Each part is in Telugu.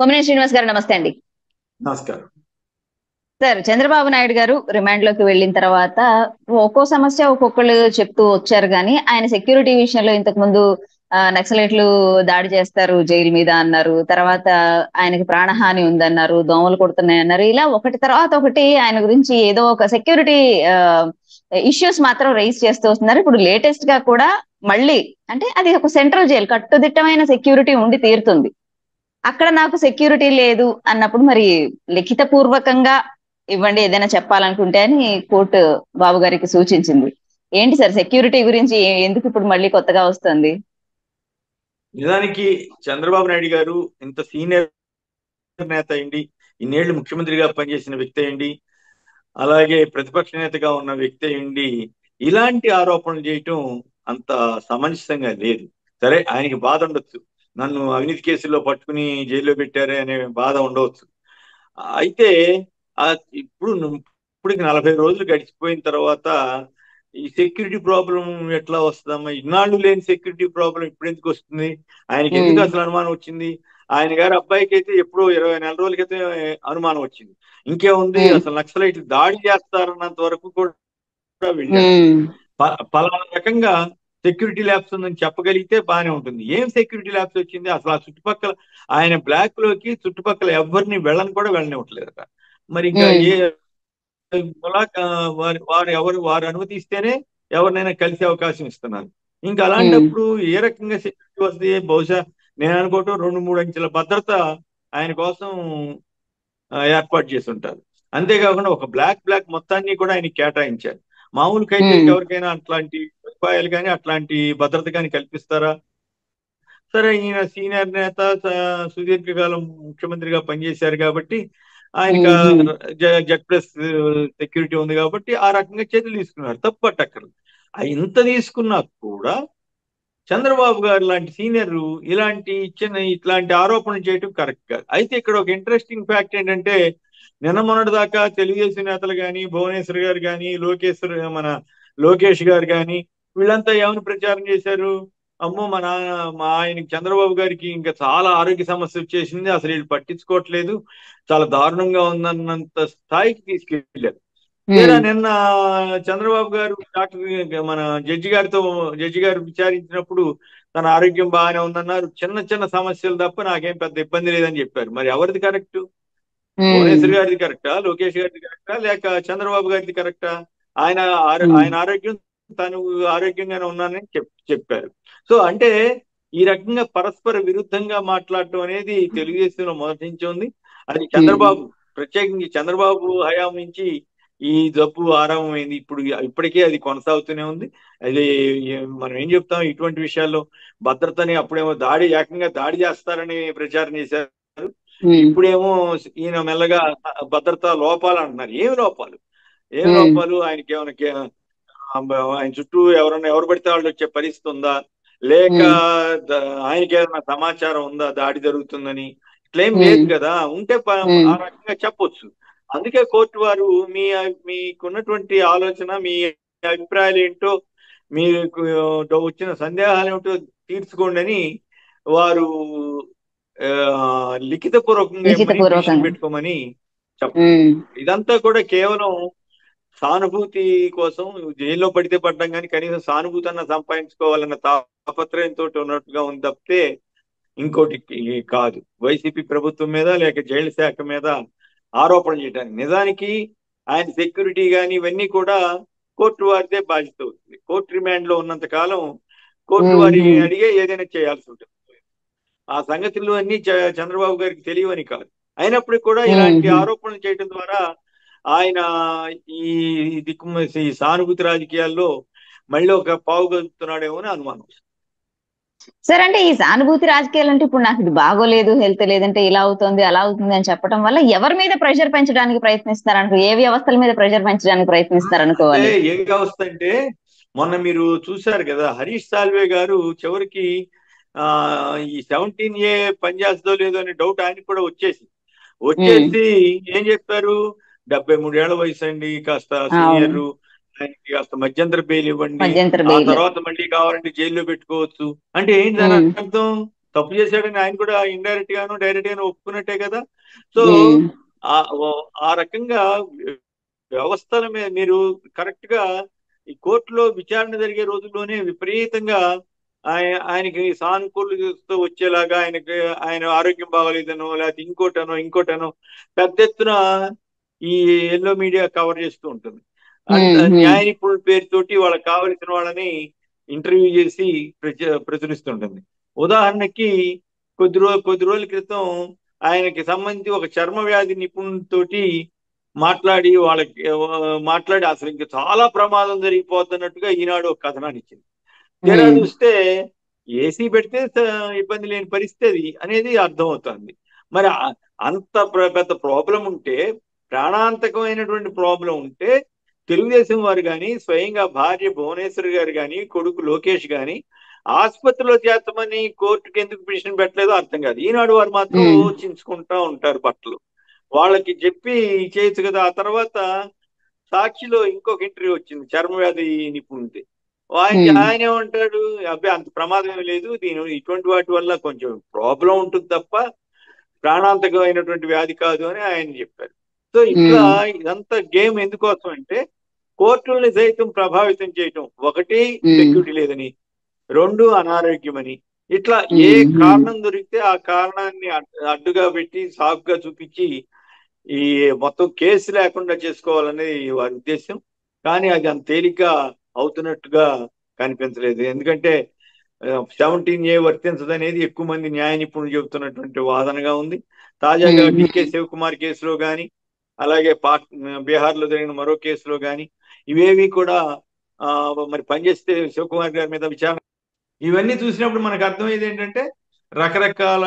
కొమ్మినేని శ్రీనివాస్ గారు నమస్తే అండి. నమస్కారం. సార్ చంద్రబాబు నాయుడు గారు రిమాండ్లోకి వెళ్ళిన తర్వాత ఒక్కో సమస్య ఒక్కొక్కళ్ళు చెప్తూ వచ్చారు కానీ ఆయన సెక్యూరిటీ విషయంలో ఇంతకు ముందు నక్సలైట్లు దాడి చేస్తారు జైలు మీద అన్నారు. తర్వాత ఆయనకి ప్రాణహాని ఉందన్నారు దోమలు కొడుతున్నాయి అన్నారు. ఇలా ఒకటి తర్వాత ఒకటి ఆయన గురించి ఏదో ఒక సెక్యూరిటీ ఇష్యూస్ మాత్రం రైజ్ చేస్తూ వస్తున్నారు. ఇప్పుడు లేటెస్ట్గా కూడా మళ్ళీ అంటే అది ఒక సెంట్రల్ జైలు కట్టుదిట్టమైన సెక్యూరిటీ ఉండి తీరుతుంది. అక్కడ నాకు సెక్యూరిటీ లేదు అన్నప్పుడు మరి లిఖిత పూర్వకంగా ఇవ్వండి ఏదైనా చెప్పాలనుకుంటే అని కోర్టు బాబు గారికి సూచించింది. ఏంటి సార్ సెక్యూరిటీ గురించి ఎందుకు ఇప్పుడు మళ్ళీ కొత్తగా వస్తుంది? నిజానికి చంద్రబాబు నాయుడు గారు ఇంత సీనియర్ నేత అయింది ఇన్నేళ్ళు ముఖ్యమంత్రిగా పనిచేసిన వ్యక్తి అయింది అలాగే ప్రతిపక్ష నేతగా ఉన్న వ్యక్తి అయింది ఇలాంటి ఆరోపణలు చేయటం అంత సమంజసంగా లేదు. సరే ఆయనకి బాధ ఉండొచ్చు. నన్ను అవినీతి కేసుల్లో పట్టుకుని జైల్లో పెట్టారే అనే బాధ ఉండవచ్చు. అయితే ఇప్పుడు ఇప్పటికి నలభై రోజులు గడిచిపోయిన తర్వాత ఈ సెక్యూరిటీ ప్రాబ్లం ఎట్లా వస్తుందమ్మా? ఇన్నాళ్ళు లేని సెక్యూరిటీ ప్రాబ్లం ఇప్పుడు ఎందుకు వస్తుంది? ఆయనకి ఎందుకు. అసలు అనుమానం వచ్చింది? ఆయన గారి అబ్బాయికి అయితే ఎప్పుడో ఇరవై నెల రోజుల క్రితం అనుమానం వచ్చింది. ఇంకేముంది. అసలు నక్సలైట్ దాడి చేస్తారన్నంత వరకు కూడా వెళ్ళారు పలానా రకంగా సెక్యూరిటీ ల్యాబ్స్ ఉందని చెప్పగలిగితే బాగానే ఉంటుంది. ఏం సెక్యూరిటీ ల్యాబ్స్ వచ్చింది? అసలు ఆ చుట్టుపక్కల ఆయన బ్లాక్లోకి చుట్టుపక్కల ఎవరిని వెళ్ళని కూడా వెళ్ళనివ్వట్లేదట. మరి ఇంకా. ఏ వారి వారు ఎవరు వారు అనుమతిస్తేనే ఎవరినైనా కలిసే అవకాశం ఇస్తున్నారు. ఇంకా అలాంటప్పుడు ఏ రకంగా సెక్యూరిటీ వస్తుంది బహుశా నేను అనుకోవటం రెండు మూడు అంచెల భద్రత ఆయన కోసం ఏర్పాటు చేసి ఉంటారు అంతేకాకుండా ఒక బ్లాక్ బ్లాక్ మొత్తాన్ని కూడా ఆయన కేటాయించారు. మామూలు Hmm. ఎవరికైనా అట్లాంటి సదుపాయాలు కానీ అట్లాంటి భద్రత కానీ కల్పిస్తారా? సరే ఈయన సీనియర్ నేత సుదీర్ఘకాలం ముఖ్యమంత్రిగా పనిచేశారు కాబట్టి ఆయనకు Mhm. జెడ్ ప్లస్ సెక్యూరిటీ ఉంది కాబట్టి ఆ రకంగా చర్యలు తీసుకున్నారు. తప్పు పట్టక్కర్లేదు ఆ ఇంత తీసుకున్నా కూడా చంద్రబాబు గారు లాంటి సీనియర్ ఇలాంటి ఇచ్చిన ఇట్లాంటి ఆరోపణలు చేయటం కరెక్ట్ కాదు. అయితే ఇక్కడ ఒక ఇంట్రెస్టింగ్ ఫ్యాక్ట్ ఏంటంటే నిన్న మొన్నటి దాకా తెలుగుదేశం నేతలు కానీ భువనేశ్వర్ గారు కానీ లోకేశ్వర్ మన లోకేష్ గారు కానీ వీళ్ళంతా ఏమని ప్రచారం చేశారు? అమ్మో మా నాన్న మా ఆయనకి చంద్రబాబు గారికి ఇంకా చాలా ఆరోగ్య సమస్య వచ్చేసింది. అసలు వీళ్ళు పట్టించుకోవట్లేదు. చాలా దారుణంగా ఉందన్నంత స్థాయికి తీసుకెళ్ళారు. ఉమ్, నిన్న చంద్రబాబు గారు డాక్టర్ మన జడ్జి గారితో జడ్జి గారు విచారించినప్పుడు తన ఆరోగ్యం బాగానే ఉందన్నారు. చిన్న చిన్న సమస్యలు తప్ప నాకేం పెద్ద ఇబ్బంది లేదని చెప్పారు. మరి ఎవరిది కరెక్ట్? భువనేశ్వర్ గారిది కరెక్టా? లోకేష్ గారిది కరెక్టా? లేక చంద్రబాబు గారిది కరెక్టా? ఆయన. ఆయన ఆరోగ్యం తను ఆరోగ్యంగానే ఉన్నానని చెప్ చెప్పారు. సో అంటే ఈ రకంగా పరస్పర విరుద్ధంగా మాట్లాడటం అనేది తెలుగుదేశంలో మొదటి నుంచి ఉంది అది చంద్రబాబు ప్రత్యేకించి చంద్రబాబు హయాం నుంచి ఈ జబ్బు ఆరంభమైంది. ఇప్పుడు ఇప్పటికే అది కొనసాగుతూనే ఉంది. అది మనం ఏం చెప్తాం? ఇటువంటి విషయాల్లో భద్రతని అప్పుడేమో దాడి ఏకంగా దాడి చేస్తారని ప్రచారం చేశారు. ఇప్పుడేమో ఈయన మెల్లగా భద్రతా లోపాలు అంటున్నారు. ఏమి లోపాలు? ఏం. లోపాలు? ఆయనకి ఏమైనా ఆయన చుట్టూ ఎవరన్నా ఎవరు పడితే వాళ్ళు వచ్చే పరిస్థితి ఉందా? లేక ఆయనకి ఏదైనా సమాచారం ఉందా? దాడి జరుగుతుందని క్లెయిమ్. లేదు కదా? ఉంటే. ఆ రకంగా చెప్పొచ్చు. అందుకే కోర్టు వారు మీ మీకున్నటువంటి ఆలోచన మీ అభిప్రాయాలు ఏంటో మీకు వచ్చిన సందేహాలు ఏమిటో తీర్చుకోండి అని వారు లిఖితపూర్వకంగా. పిటిషన్ పెట్టుకోమని చెప్ప ఇదంతా కూడా కేవలం సానుభూతి కోసం జైల్లో పడితే పడ్డం కానీ కనీసం సానుభూతి అన్న సంపాదించుకోవాలన్న తాపత్రయంతో ఉన్నట్టుగా ఉంది తప్పితే ఇంకోటి కాదు వైసీపీ ప్రభుత్వం మీద లేక జైలు శాఖ మీద ఆరోపణ చేయడానికి నిజానికి ఆయన సెక్యూరిటీ కానీ ఇవన్నీ కూడా కోర్టు వారిదే బాధ్యత అవుతుంది కోర్టు రిమాండ్లో ఉన్నంత కాలం కోర్టు వారి. అడిగే ఏదైనా చేయాల్సి ఉంటుంది ఆ సంగతులు అన్ని చంద్రబాబు గారికి తెలియవని కాదు అయినప్పటికీ కూడా ఇలాంటి. ఆరోపణలు చేయడం ద్వారా ఆయన ఈ దిక్కు ఈ సానుభూతి రాజకీయాల్లో మళ్ళీ ఒక పావు కలుపుతున్నాడేమో అని అనుమానం. సార్ అంటే ఈ సానుభూతి రాజకీయాలు అంటే ఇప్పుడు నాకు ఇది బాగోలేదు హెల్త్ లేదంటే ఇలా అవుతుంది అలా అవుతుంది అని చెప్పడం వల్ల ఎవరి మీద ప్రెషర్ పెంచడానికి ప్రయత్నిస్తారనుకో ఏ వ్యవస్థల మీద ప్రెషర్ పెంచడానికి ప్రయత్నిస్తారనుకోవాలి అంటే ఏ వ్యవస్థ అంటే మొన్న మీరు చూశారు కదా హరీష్ సాల్వే గారు చివరికి ఆ ఈ సెవెంటీన్ ఏ పనిచేస్తుందో లేదో అనే డౌట్ ఆయనకు కూడా వచ్చేసి వచ్చేసి ఏం చెప్పారు? డెబ్బై మూడేళ్ళ వయసు అండి కాస్త సీనియర్ ఆయనకి కాస్త మధ్యంతర బెయిల్ ఇవ్వండి. ఆ తర్వాత మళ్ళీ కావాలంటే జైల్లో పెట్టుకోవచ్చు. అంటే ఏంటి దాని. అర్థం? తప్పు చేశాడని ఆయన కూడా ఇండైరెక్ట్ గాను డైరెక్ట్ గాను ఒప్పుకున్నట్టే కదా. సో ఆ రకంగా వ్యవస్థల మీద మీరు కరెక్ట్గా ఈ కోర్టులో విచారణ జరిగే రోజుల్లోనే విపరీతంగా ఆయన ఆయనకి సానుకూలతో వచ్చేలాగా ఆయనకి ఆయన ఆరోగ్యం బాగోలేదనో లేకపోతే ఇంకోటనో ఇంకోటనో పెద్ద ఎత్తున ఈ ఎల్లో మీడియా కవర్ చేస్తూ ఉంటుంది. న్యాయ నిపుణుల పేరుతోటి వాళ్ళకి కావలసిన వాళ్ళని ఇంటర్వ్యూ చేసి ప్రచ- ప్రచురిస్తుంటుంది. ఉదాహరణకి కొద్ది రోజు కొద్ది రోజుల క్రితం ఆయనకి సంబంధించి ఒక చర్మ వ్యాధి నిపుణులతోటి మాట్లాడి వాళ్ళకి మాట్లాడి అసలు ఇంకా చాలా ప్రమాదం జరిగిపోతున్నట్టుగా ఈనాడు ఒక కథనాన్ని ఇచ్చింది. తీరా చూస్తే ఏసీ పెడితే ఇబ్బంది లేని పరిస్థితి అనేది అర్థమవుతుంది. మరి అంత పెద్ద ప్రాబ్లం ఉంటే ప్రాణాంతకమైనటువంటి ప్రాబ్లం ఉంటే తెలుగుదేశం వారు కానీ స్వయంగా భార్య భువనేశ్వర్ గారు కానీ కొడుకు లోకేష్ గాని ఆసుపత్రిలో చేస్తామని కోర్టుకి ఎందుకు పిటిషన్ పెట్టలేదో అర్థం కాదు. ఈనాడు వారు మాత్రం ఉమ్. చించుకుంటా ఉంటారు బట్టలు. వాళ్ళకి చెప్పి చేయొచ్చు కదా. ఆ తర్వాత సాక్షిలో ఇంకొక ఇంటర్వ్యూ వచ్చింది చర్మ వ్యాధి నిపుణుడి ఆయన. ఆయన ఏమంటాడు అబ్బాయి అంత ప్రమాదం లేదు దీని ఇటువంటి వాటి వల్ల కొంచెం ప్రాబ్లం ఉంటుంది తప్ప ప్రాణాంతకమైనటువంటి వ్యాధి కాదు అని ఆయన చెప్పారు. సో ఇట్లా ఇదంతా గేమ్ ఎందుకోసం అంటే కోర్టుల్ని సైతం ప్రభావితం చేయటం ఒకటి. సెక్యూరిటీ లేదని రెండు అనారోగ్యమని ఇట్లా ఏ. కారణం దొరికితే ఆ కారణాన్ని అడ్- అడ్డుగా పెట్టి సాకుగా చూపించి ఈ మొత్తం కేసు లేకుండా చేసుకోవాలనేది వారి ఉద్దేశం కానీ అది అంత తేలిగ్గా అవుతున్నట్టుగా కనిపించలేదు ఎందుకంటే సెవెంటీన్ ఏ వర్తించదనేది ఎక్కువ మంది న్యాయ నిపుణులు చెబుతున్నటువంటి వాదనగా ఉంది తాజాగా. డికే శివకుమార్ కేసులో గాని అలాగే పాక్ బీహార్లో జరిగిన మరో కేసులో కానీ ఇవేవి కూడా ఆ, మరి పనిచేస్తే శివకుమార్ గారి మీద విచారణ. ఇవన్నీ చూసినప్పుడు మనకు అర్థమయ్యేది ఏంటంటే రకరకాల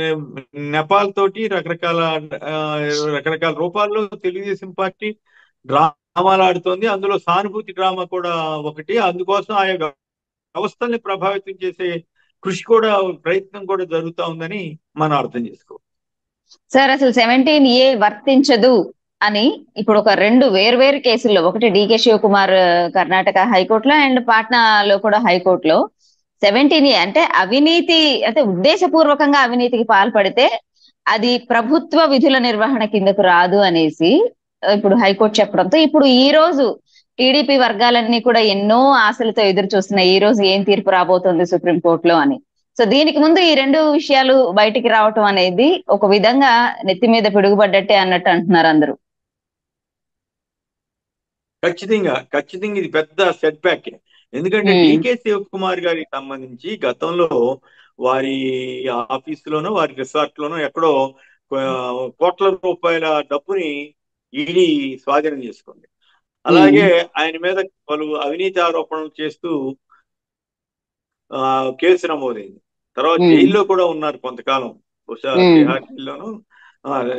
నేపాల్ నెపాల్ తోటి రకరకాల రకరకాల రూపాల్లో తెలుగుదేశం పార్టీ డ్రామాలు ఆడుతోంది. అందులో సానుభూతి డ్రామా కూడా ఒకటి. అందుకోసం ఆయా వ్యవస్థల్ని ప్రభావితం చేసే కృషి కూడా ప్రయత్నం కూడా జరుగుతా ఉందని మనం అర్థం చేసుకోవాలి. సార్ అసలు సెవెంటీన్ ఏ వర్తించదు అని ఇప్పుడు ఒక రెండు వేర్వేరు కేసుల్లో ఒకటి డికే శివకుమార్ కర్ణాటక హైకోర్టులో అండ్ పాట్నాలో కూడా హైకోర్టులో సెవెంటీన్ ఏ అంటే అవినీతి అంటే ఉద్దేశపూర్వకంగా అవినీతికి పాల్పడితే అది ప్రభుత్వ విధుల నిర్వహణ కిందకు రాదు అనేసి ఇప్పుడు హైకోర్టు చెప్పడంతో ఇప్పుడు ఈ రోజు టీడీపీ వర్గాలన్నీ కూడా ఎన్నో ఆశలతో ఎదురు చూస్తున్నాయి ఈ రోజు ఏం తీర్పు రాబోతోంది సుప్రీంకోర్టులో అని. సో దీనికి ముందు ఈ రెండు విషయాలు బయటికి రావటం అనేది ఒక విధంగా నెత్తి మీద పిడుగుపడ్డట్టే అన్నట్టు అంటున్నారు అందరూ. ఖచ్చితంగా ఖచ్చితంగా ఇది పెద్ద సెట్ బ్యాక్ ఎందుకంటే. డికే శివకుమార్ గారికి సంబంధించి గతంలో వారి ఆఫీసులోనో వారి రిసార్ట్ లోనో ఎక్కడో కోట్ల రూపాయల డబ్బుని ఈడీ స్వాధీనం చేసుకుంది. అలాగే ఆయన మీద పలు అవినీతి ఆరోపణలు చేస్తూ కేసు నమోదైంది. తర్వాత. జైల్లో కూడా ఉన్నారు కొంతకాలం బహుశా జైల్లోను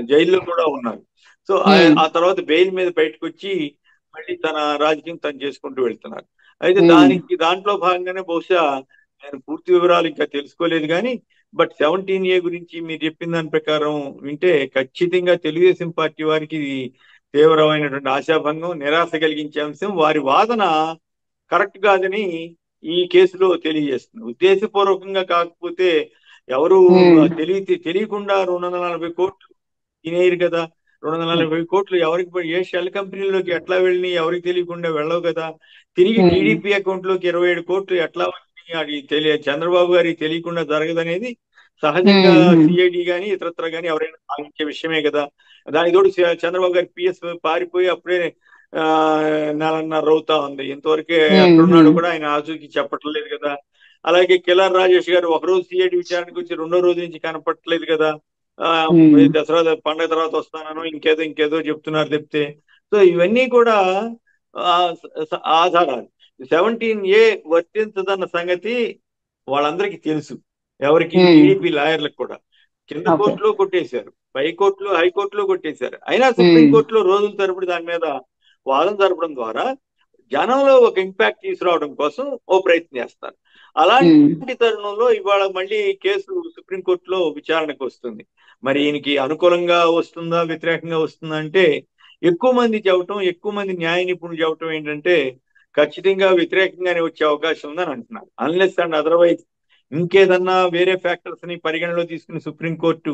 జైల్లో కూడా ఉన్నారు. సో ఆ- తర్వాత బెయిల్ మీద బయటకు వచ్చి మళ్ళీ తన రాజకీయం తను చేసుకుంటూ వెళ్తున్నారు. అయితే. దానికి దాంట్లో భాగంగానే బహుశా నేను పూర్తి వివరాలు ఇంకా తెలుసుకోలేదు కానీ బట్ సెవెంటీన్ ఏ గురించి మీరు చెప్పిన దాని ప్రకారం వింటే ఖచ్చితంగా తెలుగుదేశం పార్టీ వారికి తీవ్రమైనటువంటి ఆశాభంగం నిరాశ కలిగించే అంశం. వారి వాదన కరెక్ట్ కాదని ఈ కేసులో తెలియజేస్తుంది ఉద్దేశపూర్వకంగా కాకపోతే ఎవరు. తెలియ తెలియకుండా రెండు వందల నలభై కోట్లు తినేయరు కదా రెండు వందల నలభై కోట్లు ఎవరికి ఏ షెల్ కంపెనీలోకి ఎట్లా వెళ్ళి ఎవరికి తెలియకుండా వెళ్ళవు కదా తిరిగి. టీడీపీ అకౌంట్లోకి ఇరవై ఏడు కోట్లు ఎట్లా వచ్చినాయి అది తెలియ చంద్రబాబు గారికి తెలియకుండా జరగదనేది సహజంగా Hmm. సిఐడి గాని ఇతరత్ర గాని ఎవరైనా భావించే విషయమే కదా దానికి తోడు చ- చంద్రబాబు గారి పిఎస్ పారిపోయి అప్పుడే నెలన్నర అవుతా ఉంది ఇంతవరకే. ఎక్కడున్నాడు కూడా ఆయన ఆచూకీ చెప్పట్లేదు కదా అలాగే కిలార్ రాజేష్ గారు ఒక రోజు సిఐడి విచారణకు వచ్చి రెండో రోజు నుంచి కనపట్లేదు కదా ఆ. దసరా పండగ తర్వాత వస్తానను ఇంకేదో ఇంకేదో చెప్తున్నారు చెప్తే సో ఇవన్నీ కూడా ఆధారాలు సెవెంటీన్ ఏ వర్తించదన్న సంగతి వాళ్ళందరికీ తెలుసు ఎవరికి. టీడీపీ లాయర్లకు కూడా కింద. కోర్టులో కొట్టేశారు పై కోర్టులో హైకోర్టులో కొట్టేశారు అయినా సుప్రీం Hmm. కోర్టులో రోజుల తరబడి దాని మీద వాదన జరపడం ద్వారా జనంలో ఒక ఇంపాక్ట్ తీసుకురావడం కోసం ఓ ప్రయత్నం చేస్తారు. అలాంటి తరుణంలో ఇవాళ మళ్ళీ కేసు సుప్రీంకోర్టులో విచారణకు వస్తుంది. మరి ఈయనకి అనుకూలంగా వస్తుందా వ్యతిరేకంగా వస్తుందా అంటే ఎక్కువ మంది చెప్పటం ఎక్కువ మంది న్యాయ నిపుణులు చెప్పటం ఏంటంటే ఖచ్చితంగా వ్యతిరేకంగానే వచ్చే అవకాశం ఉందని అంటున్నారు. అన్లెస్ అండ్ అదర్వైజ్ ఇంకేదన్నా వేరే ఫ్యాక్టర్స్ని పరిగణలో తీసుకుని సుప్రీంకోర్టు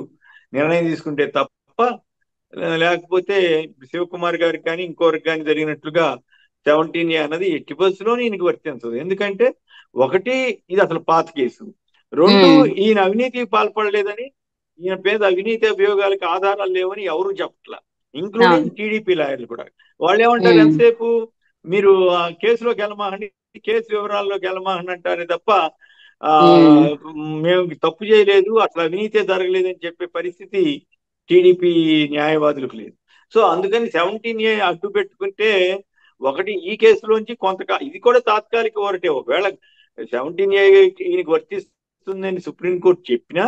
నిర్ణయం తీసుకుంటే తప్ప లేకపోతే శివకుమార్ గారికి కానీ ఇంకోరికి కానీ జరిగినట్లుగా సెవెంటీన్ ఏ అన్నది ఎట్టి బస్సులో ఈయనకి వర్తించదు ఎందుకంటే ఒకటి ఇది అసలు పాత కేసు రెండు. ఈయన అవినీతికి పాల్పడలేదని ఈయన పేద అవినీతి అభియోగాలకు ఆధారాలు లేవని ఎవరు చెప్పట్లా ఇంక్లూడింగ్. టీడీపీ లాయర్లు కూడా వాళ్ళు ఏమంటారు. ఎంతసేపు మీరు ఆ కేసులో గెలమాహండి కేసు వివరాల్లో గెలమాహండి అంటారే తప్ప ఆ మ్మ్. మేము తప్పు చేయలేదు అట్లా అవినీతే జరగలేదని చెప్పే పరిస్థితి టీడీపీ న్యాయవాదులకు లేదు. సో అందుకని సెవెంటీన్ ఏ అడ్డు పెట్టుకుంటే ఒకటి ఈ కేసులోంచి కొంత ఇది కూడా తాత్కాలిక వరటే. ఒకవేళ సెవెంటీన్ ఏ ఈయనకి వర్తిస్తుందని సుప్రీంకోర్టు చెప్పినా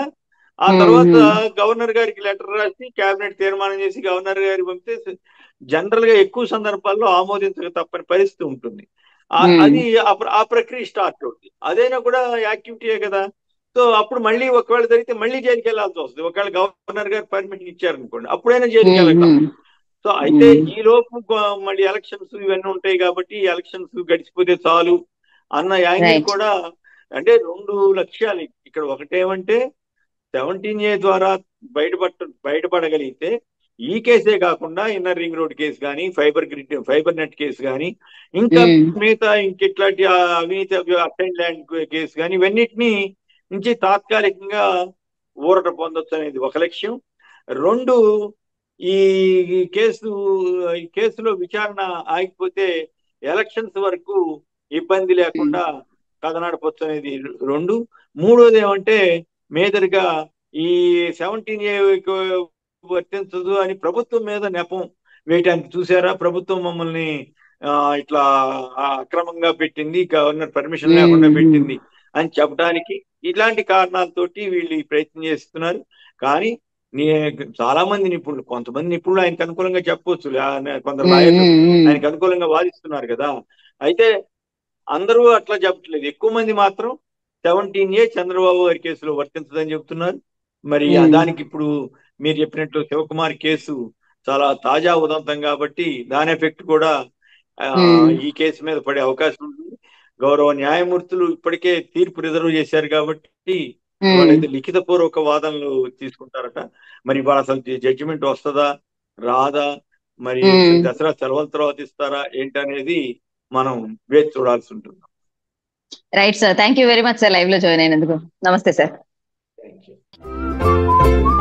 ఆ తర్వాత గవర్నర్ గారికి లెటర్ రాసి కేబినెట్ తీర్మానం చేసి గవర్నర్ గారికి పంపితే జనరల్గా ఎక్కువ సందర్భాల్లో ఆమోదించక తప్పని పరిస్థితి ఉంటుంది. అది ఆ ప్రక్రియ స్టార్ట్ అవుతుంది అదైనా కూడా యాక్టివిటీయే కదా. సో అప్పుడు మళ్ళీ ఒకవేళ జరిగితే మళ్ళీ జైలుకి వెళ్ళాల్సి వస్తుంది ఒకవేళ గవర్నర్ గారు పర్మిషన్ ఇచ్చారనుకోండి అప్పుడైనా జైలుకి వెళ్ళగలం. సో అయితే. ఈ లోపు మళ్ళీ ఎలక్షన్స్ ఇవన్నీ ఉంటాయి కాబట్టి ఎలక్షన్స్ గడిచిపోతే చాలు అన్న యాంగిల్. కూడా అంటే రెండు లక్ష్యాలు ఇక్కడ ఒకటేమంటే సెవెంటీన్ ఏ ద్వారా బయటపడ బయటపడగలిగితే ఈ కేసే కాకుండా ఇన్నర్ రింగ్ రోడ్ కేసు కానీ fibre grid fibre net case కానీ ఇంకా. మిగతా ఇంకెట్లాంటి అవినీతి అసైన్ ల్యాండ్ కేసు కానీ ఇవన్నిటిని నుంచి తాత్కాలికంగా ఊరట పొందొచ్చు అనేది ఒక లక్ష్యం. రెండు ఈ కేసు ఈ కేసులో విచారణ ఆగిపోతే ఎలక్షన్స్ వరకు ఇబ్బంది లేకుండా కథనాడపొచ్చు అనేది రెండు. మూడోది ఏమంటే మేదరిగా ఈ సెవెంటీన్ ఏ వర్తించదు అని ప్రభుత్వం మీద నెపం వేయటానికి చూసారా? ప్రభుత్వం మమ్మల్ని ఆ, ఇట్లా అక్రమంగా పెట్టింది గవర్నర్ పర్మిషన్ లేకుండా. పెట్టింది అని చెప్పడానికి ఇలాంటి కారణాలతోటి వీళ్ళు ఈ ప్రయత్నం చేస్తున్నారు కానీ నీ చాలా మంది నిపుణులు కొంతమంది నిపుణులు ఆయనకు అనుకూలంగా చెప్పవచ్చు కొందరు. ఆయనకు అనుకూలంగా వాదిస్తున్నారు కదా అయితే అందరూ అట్లా చెప్పట్లేదు ఎక్కువ మంది మాత్రం సెవెంటీన్ ఏ చంద్రబాబు గారి కేసులో వర్తించదని చెప్తున్నారు మరి. దానికి ఇప్పుడు మీరు చెప్పినట్లు శివకుమార్ కేసు చాలా తాజా ఉదంతం కాబట్టి దాని ఎఫెక్ట్ కూడా. ఈ కేసు మీద పడే అవకాశం ఉంటుంది గౌరవ న్యాయమూర్తులు ఇప్పటికే తీర్పు రిజర్వ్ చేశారు కాబట్టి. వాళ్ళైతే లిఖిత పూర్వక వాదనలు తీసుకుంటారట. మరి వాళ్ళ అసలు జడ్జిమెంట్ వస్తుందా? రాదా? మరి. దసరా సెలవుల తర్వాత ఇస్తారా? ఏంటనేది మనం వేచి చూడాల్సి ఉంటుంది. Right sir thank you very much sir లైవ్లో జాయిన్ అయినందుకు. నమస్తే సార్ థ్యాంక్ యూ